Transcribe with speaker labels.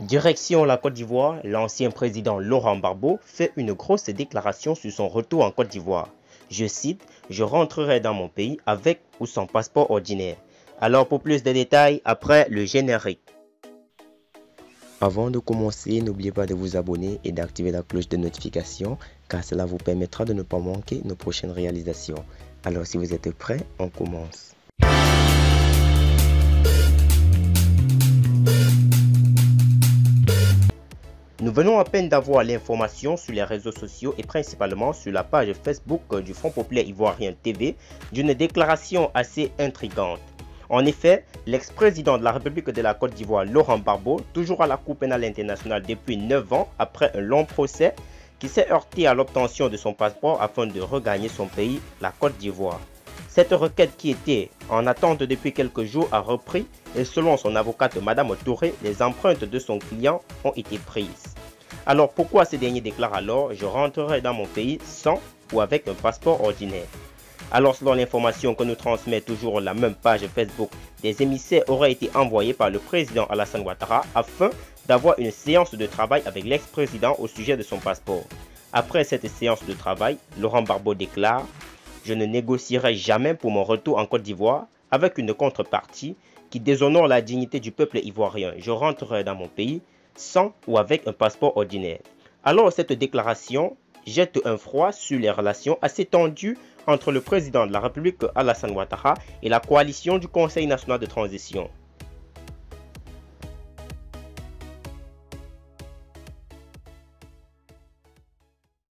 Speaker 1: Direction la Côte d'Ivoire, l'ancien président Laurent Barbeau fait une grosse déclaration sur son retour en Côte d'Ivoire. Je cite, Je rentrerai dans mon pays avec ou sans passeport ordinaire. Alors pour plus de détails, après le générique. Avant de commencer, n'oubliez pas de vous abonner et d'activer la cloche de notification car cela vous permettra de ne pas manquer nos prochaines réalisations. Alors si vous êtes prêts, on commence. Nous venons à peine d'avoir l'information sur les réseaux sociaux et principalement sur la page Facebook du Front Populaire Ivoirien TV d'une déclaration assez intrigante. En effet, l'ex-président de la République de la Côte d'Ivoire, Laurent Barbeau, toujours à la Cour pénale internationale depuis 9 ans après un long procès, qui s'est heurté à l'obtention de son passeport afin de regagner son pays, la Côte d'Ivoire. Cette requête qui était en attente depuis quelques jours a repris et selon son avocate Madame Touré, les empreintes de son client ont été prises. Alors pourquoi ce dernier déclare alors je rentrerai dans mon pays sans ou avec un passeport ordinaire? Alors selon l'information que nous transmet toujours la même page Facebook, des émissaires auraient été envoyés par le président Alassane Ouattara afin d'avoir une séance de travail avec l'ex-président au sujet de son passeport. Après cette séance de travail, Laurent Barbeau déclare Je ne négocierai jamais pour mon retour en Côte d'Ivoire avec une contrepartie qui déshonore la dignité du peuple ivoirien. Je rentrerai dans mon pays sans ou avec un passeport ordinaire. Alors cette déclaration jette un froid sur les relations assez tendues entre le président de la République Alassane Ouattara et la coalition du Conseil national de transition.